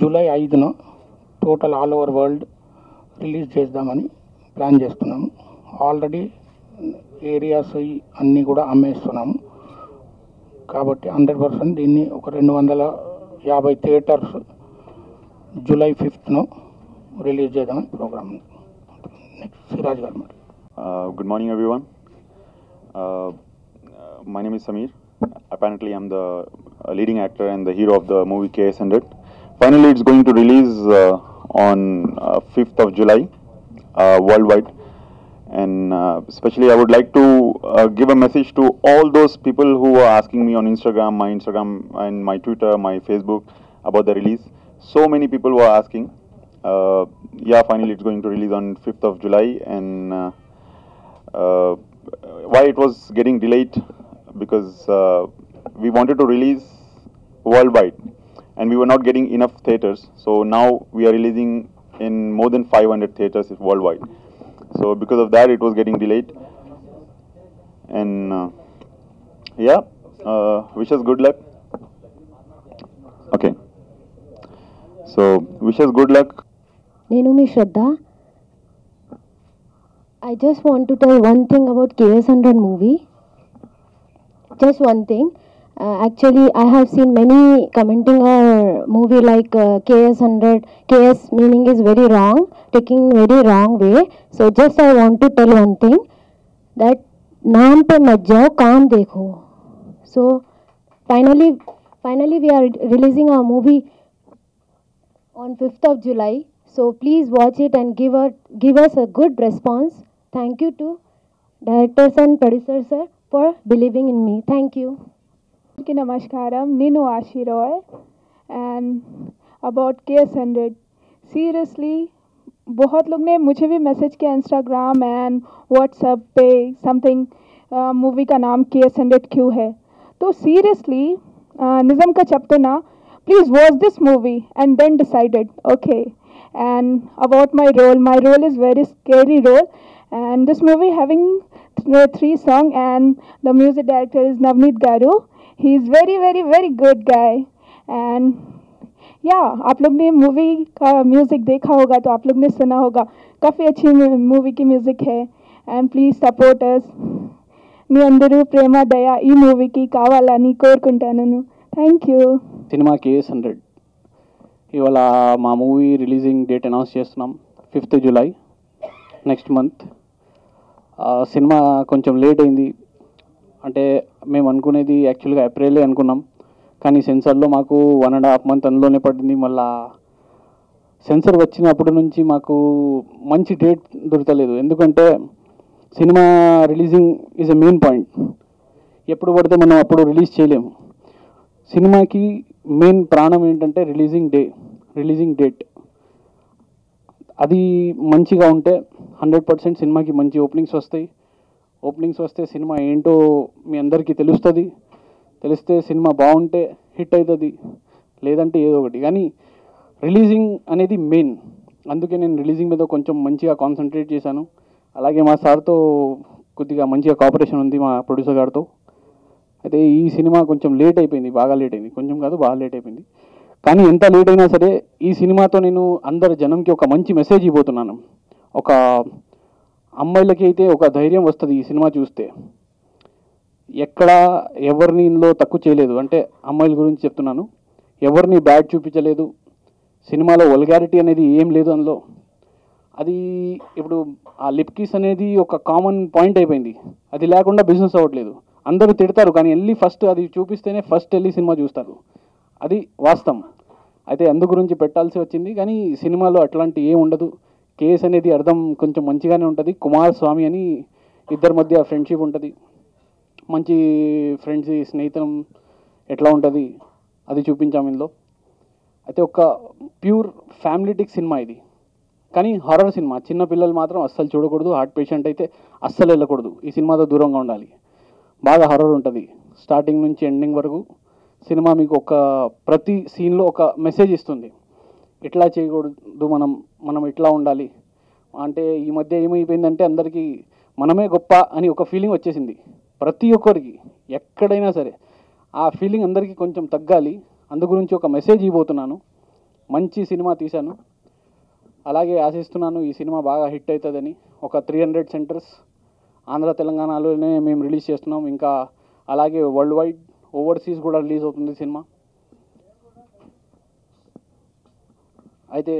July ఐదున total all over world release చేద్దామని plan చేస్తున్నాము. ఆల్రెడీ ఏరియాస్ అన్నీ కూడా అమ్మేస్తున్నాము. కాబట్టి హండ్రెడ్ పర్సెంట్ దీన్ని ఒక రెండు వందల యాభై థియేటర్స్ జూలై ఫిఫ్త్ను రిలీజ్ చేద్దామని ప్రోగ్రామ్ నెక్స్ట్ సిరాజ్ గారు మరి. Good morning morning, everyone. Uh, uh, my name is the Apparently, I'm the uh, leading actor and the hero of the movie KS100. Finally, it's going to release uh, on uh, 5th of July uh, worldwide. And uh, especially, I would like to uh, give a message to all those people who are asking me on Instagram, my Instagram and my Twitter, my Facebook about the release. So many people were asking. Uh, yeah, finally, it's going to release on 5th of July. And uh, uh, why it was getting delayed because uh, we wanted to release worldwide and we were not getting enough theaters. So now we are releasing in more than 500 theaters worldwide. So because of that, it was getting delayed. And uh, yeah, uh, wish us good luck. Okay. So wish us good luck. Nenu Shraddha. I just want to tell one thing about KS100 movie. Just one thing. Uh, actually, I have seen many commenting a movie like uh, KS100. KS meaning is very wrong, taking very wrong way. So just I want to tell one thing that नाम पे मत जाओ काम देखो. So finally, finally we are releasing our movie on 5th of July. So please watch it and give, a, give us a good response. Thank you to directors and producers sir, for believing in me. Thank you. नमस्कार Neenu Ashi Roy and about K S hundred seriously बहुत लोग ने मुझे भी message किया Instagram and WhatsApp पे something movie का नाम के एस हंड्रेड क्यू है? तो सीरियसली निज़म का चप तो ना please watch this movie and then decided okay and about my role my role is very scary role and this movie having three song and the music director is Navneet garu he is very very very good guy and या आप लोग ने movie का music देखा होगा तो आप लोग ने सुना होगा काफ़ी अच्छी मूवी की म्यूज़िक है एंड ప్లీజ్ సపోర్ట్ అస్ మీ అందరూ ప్రేమ దయ ఈ మూవీకి కావాలని కోరుకుంటాను thank you cinema KS hundred ఇవాళ మా మూవీ రిలీజింగ్ డేట్ అనౌన్స్ చేస్తున్నాం fifth July next month cinema కొంచెం లేట్ అయింది అంటే మేము అనుకునేది యాక్చువల్గా ఏప్రిలే అనుకున్నాం. కానీ సెన్సార్లో మాకు వన్ అండ్ హాఫ్ మంత్ అందులోనే పడింది. మళ్ళా సెన్సర్ వచ్చినప్పటి నుంచి మాకు మంచి డేట్ దొరకలేదు. ఎందుకంటే cinema releasing is a main point ఎప్పుడు పడితే మనం అప్పుడు రిలీజ్ చేయలేము. సినిమాకి మెయిన్ ప్రాణం ఏంటంటే రిలీజింగ్ డే రిలీజింగ్ డేట్ అది మంచిగా ఉంటే హండ్రెడ్ పర్సెంట్ సినిమాకి మంచి ఓపెనింగ్స్ వస్తాయి. ఓపెనింగ్స్ వస్తే సినిమా ఏంటో మీ అందరికీ తెలుస్తుంది. తెలిస్తే సినిమా బాగుంటే హిట్ అవుతుంది లేదంటే ఏదో ఒకటి. కానీ రిలీజింగ్ అనేది మెయిన్. అందుకే నేను రిలీజింగ్ మీద కొంచెం మంచిగా కాన్సన్ట్రేట్ చేశాను. అలాగే మా సార్తో కొద్దిగా మంచిగా కాపరేషన్ ఉంది మా ప్రొడ్యూసర్ గారితో. అయితే ఈ సినిమా కొంచెం లేట్ అయిపోయింది. బాగా లేట్ అయింది. కొంచెం కాదు బాగా లేట్ అయిపోయింది. కానీ ఎంత లేట్ అయినా సరే ఈ సినిమాతో నేను అందరి జనంకి ఒక మంచి మెసేజ్ ఇవ్వబోతున్నాను. ఒక అమ్మాయిలకి అయితే ఒక ధైర్యం వస్తుంది ఈ సినిమా చూస్తే. ఎక్కడ ఎవరిని ఇందులో తక్కువ చేయలేదు. అంటే అమ్మాయిల గురించి చెప్తున్నాను. ఎవరిని బ్యాడ్ చూపించలేదు. సినిమాలో వల్గారిటీ అనేది ఏం లేదు అందులో. అది ఇప్పుడు ఆ లిప్ కిస్ అనేది ఒక కామన్ పాయింట్ అయిపోయింది. అది లేకుండా బిజినెస్ అవ్వట్లేదు. అందరూ తిడతారు కానీ వెళ్ళి ఫస్ట్ అది చూపిస్తేనే ఫస్ట్ వెళ్ళి సినిమా చూస్తారు. అది వాస్తవం. అయితే అందు గురించి పెట్టాల్సి వచ్చింది. కానీ సినిమాలో అట్లాంటి ఏం ఉండదు. కేస్ అనేది అర్థం కొంచెం మంచిగానే ఉంటుంది. కుమార్ స్వామి అని ఇద్దరి మధ్య ఫ్రెండ్షిప్ ఉంటుంది. మంచి ఫ్రెండ్స్ స్నేహితం ఎట్లా ఉంటుంది అది చూపించాము ఇందులో. అయితే ఒక ప్యూర్ ఫ్యామిలీటిక్ సినిమా ఇది. కానీ హారర్ సినిమా చిన్న పిల్లలు మాత్రం అస్సలు చూడకూడదు. హార్ట్ పేషెంట్ అయితే అస్సలు వెళ్ళకూడదు. ఈ సినిమాతో దూరంగా ఉండాలి. బాగా హర్రర్ ఉంటుంది. స్టార్టింగ్ నుంచి ఎండింగ్ వరకు సినిమా మీకు ఒక ప్రతి సీన్లో ఒక మెసేజ్ ఇస్తుంది. ఎట్లా చేయకూడదు మనం మనం ఇట్లా ఉండాలి. అంటే ఈ మధ్య ఏమైపోయిందంటే అందరికీ మనమే గొప్ప అని ఒక ఫీలింగ్ వచ్చేసింది. ప్రతి ఒక్కరికి ఎక్కడైనా సరే ఆ ఫీలింగ్ అందరికీ కొంచెం తగ్గాలి. అందు గురించి ఒక మెసేజ్ ఇవ్వబోతున్నాను. మంచి సినిమా తీశాను. అలాగే ఆశిస్తున్నాను ఈ సినిమా బాగా హిట్ అవుతుందని. ఒక త్రీ హండ్రెడ్ సెంటర్స్ ఆంధ్ర తెలంగాణలోనే మేము రిలీజ్ చేస్తున్నాం. ఇంకా అలాగే వరల్డ్ వైడ్ ఓవర్సీస్ కూడా రిలీజ్ అవుతుంది సినిమా. అయితే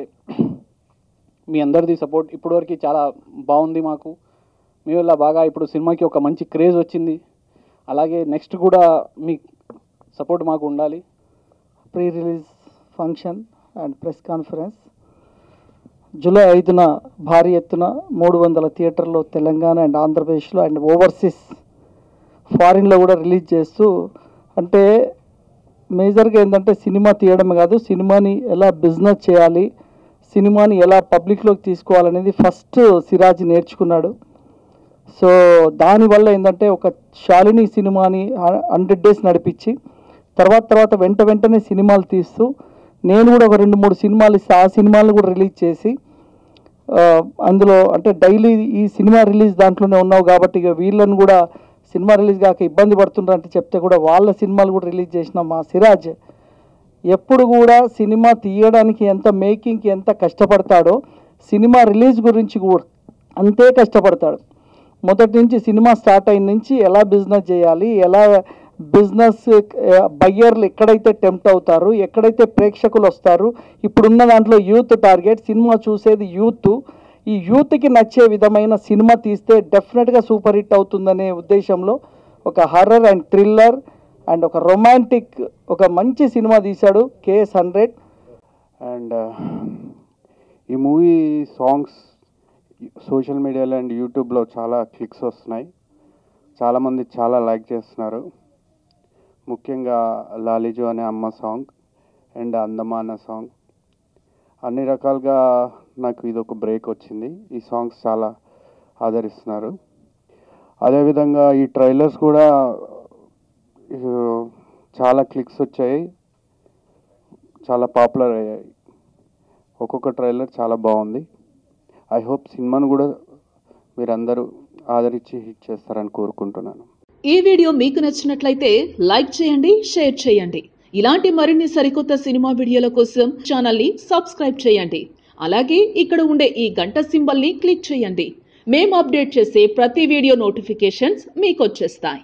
మీ అందరిది సపోర్ట్ ఇప్పటివరకు చాలా బాగుంది మాకు. మీ వల్ల బాగా ఇప్పుడు సినిమాకి ఒక మంచి క్రేజ్ వచ్చింది. అలాగే నెక్స్ట్ కూడా మీ సపోర్ట్ మాకు ఉండాలి. Pre release function and press conference July ఐదున భారీ ఎత్తున మూడు వందల థియేటర్లో తెలంగాణ అండ్ ఆంధ్రప్రదేశ్లో అండ్ ఓవర్సీస్ ఫారిన్లో కూడా రిలీజ్ చేస్తూ అంటే మేజర్గా ఏంటంటే సినిమా తీయడం కాదు సినిమాని ఎలా బిజినెస్ చేయాలి సినిమాని ఎలా పబ్లిక్లోకి తీసుకోవాలనేది ఫస్ట్ సిరాజ్ నేర్చుకున్నాడు. సో దానివల్ల ఏంటంటే ఒక శాలిని సినిమాని హండ్రెడ్ డేస్ నడిపించి తర్వాత తర్వాత వెంట వెంటనే సినిమాలు తీస్తూ నేను కూడా ఒక రెండు మూడు సినిమాలు ఇస్తే ఆ సినిమాలు కూడా రిలీజ్ చేసి అందులో అంటే డైలీ ఈ సినిమా రిలీజ్ దాంట్లోనే ఉన్నావు కాబట్టి ఇక వీళ్ళని కూడా సినిమా రిలీజ్ కాక ఇబ్బంది పడుతుండ్రంటే చెప్తే కూడా వాళ్ళ సినిమాలు కూడా రిలీజ్ చేసిన మా సిరాజ్. ఎప్పుడు కూడా సినిమా తీయడానికి ఎంత మేకింగ్కి ఎంత కష్టపడతాడో సినిమా రిలీజ్ గురించి కూడా అంతే కష్టపడతాడు. మొదటి నుంచి సినిమా స్టార్ట్ అయిన నుంచి ఎలా బిజినెస్ చేయాలి ఎలా బిజినెస్ బయ్యర్లు ఎక్కడైతే టెంప్ట్ అవుతారు ఎక్కడైతే ప్రేక్షకులు వస్తారు ఇప్పుడున్న దాంట్లో యూత్ టార్గెట్ సినిమా చూసేది యూత్. ఈ యూత్కి నచ్చే విధమైన సినిమా తీస్తే డెఫినెట్గా సూపర్ హిట్ అవుతుందనే ఉద్దేశంలో ఒక హర్రర్ అండ్ థ్రిల్లర్ అండ్ ఒక రొమాంటిక్ ఒక మంచి సినిమా తీశాడు కేఎస్ హండ్రెడ్. అండ్ ఈ మూవీ సాంగ్స్ సోషల్ మీడియాలో అండ్ యూట్యూబ్లో చాలా క్లిక్స్ వస్తున్నాయి. చాలామంది చాలా లైక్ చేస్తున్నారు. ముఖ్యంగా లాలిజో అనే అమ్మ సాంగ్ అండ్ అందమాన సాంగ్. అన్ని రకాలుగా నాకు ఇది ఒక బ్రేక్ వచ్చింది. ఈ సాంగ్స్ చాలా ఆదరిస్తున్నారు. అదేవిధంగా ఈ ట్రైలర్స్ కూడా చాలా క్లిక్స్ వచ్చాయి. చాలా పాపులర్ అయ్యాయి. ఒక్కొక్క ట్రైలర్ చాలా బాగుంది. ఐ హోప్ సినిమాను కూడా మీరందరూ ఆదరించి హిట్ చేస్తారని కోరుకుంటున్నాను. ఈ వీడియో మీకు నచ్చినట్లయితే లైక్ చేయండి షేర్ చేయండి. ఇలాంటి మరిన్ని సరికొత్త సినిమా వీడియోల కోసం ఛానల్ని సబ్స్క్రైబ్ చేయండి. అలాగే ఇక్కడ ఉండే ఈ గంట సింబల్ని క్లిక్ చేయండి. మేము అప్డేట్ చేసే ప్రతి వీడియో నోటిఫికేషన్స్ మీకు వచ్చేస్తాయి.